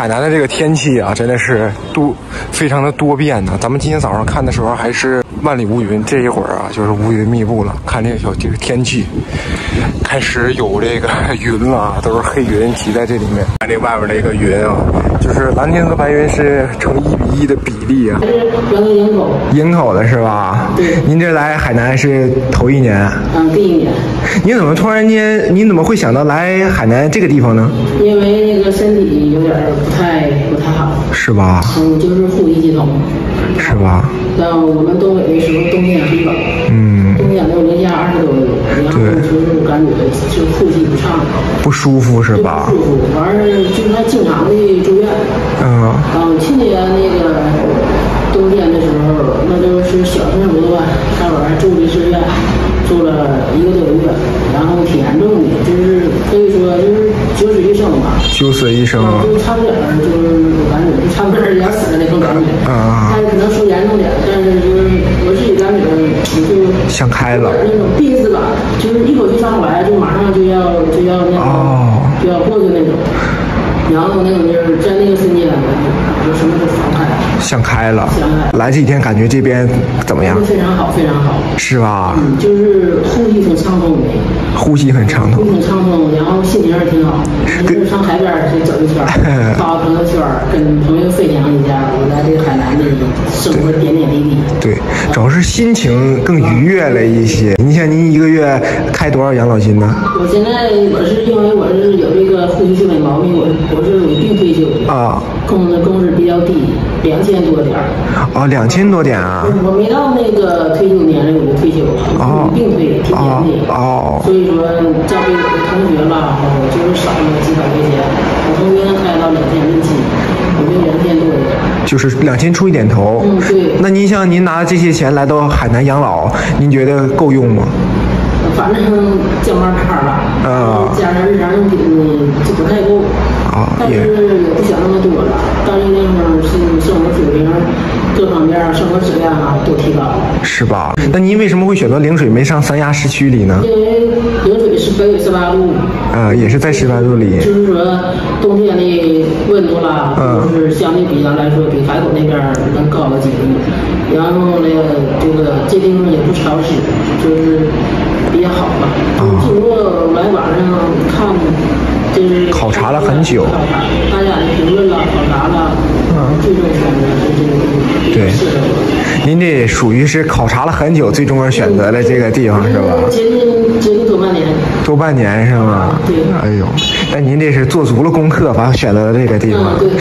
海南的这个天气啊，真的是多非常的多变呢。咱们今天早上看的时候还是万里无云，这一会儿啊就是乌云密布了。看这个小这个天气，开始有这个 云了，都是黑云挤在这里面。看这外边这个云啊，就是蓝天和白云是成一比一的比例啊。原来营口，营口的是吧？对您这来海南是头一年，嗯，第一年，您怎么突然间，您怎么会想到来海南这个地方呢？因为那个身体有点不太不太好，是吧？嗯，就是呼吸系统，是吧？那我们东北的时候冬天很冷，嗯，冬天都零下二十多度，然后对就是感觉就呼吸不畅，不舒服是吧不？舒服，完儿就是还经常的生吧。九死一生。就差不点儿，就是感觉就差不点儿要死的那种感觉。啊但是可能说严重点儿，但是就是我自己感觉就想开了那种病似吧，就是一口气上不来，就马上就要就要那个、哦就要过去那种。然后那种就是在那个瞬间，就什么都放开了，想开了想开，了来这几天感觉这边怎么样？非常好，非常好。是吧？嗯，就是呼吸挺畅通的，呼吸很畅通呼吸。挺畅通，然后心情也挺好。就是上海边儿去走一圈儿，发朋友圈儿，跟朋友分享一下我在这个海南的生活点点滴滴。对，主要是心情更愉悦了一些。您像您一个月开多少养老金呢？我现在我是因为我是有这个呼吸系统毛病，我我是有病退休的，啊，工的工资比较低，两千多点儿。哦，两千多点啊。我没到那个退休年龄我就退休了，哦稳定退，挺哦年的。哦所以说交给我的同学吧，我就是少了几百块钱，我从银行开到两千六七，我就两千多一点。就是两千出一点头。嗯对那您像您拿这些钱来到海南养老，您觉得够用吗？反正降班卡了，啊加上日常用品呢就不太够，但是也不想那么多了。到这个地方是生活水平各方面儿生活质量啊都提高了。是吧？那您为什么会选择陵水没上三亚市区里呢？因为陵水是北纬十八度，啊，也是在十八度里。就是说冬天的温度啦，嗯就是相对比较来说比海口那边儿能高了几度。然后呢，这个这地方也不潮湿，就是了很久大家评论了，考察了，嗯最终选择是这个地方对。您这属于是考察了很久，最终选择了这个地方是吧？接近接近多半年。多半年是吗？对哎呦，那您这是做足了功课，反正选择了这个地方嗯，。对。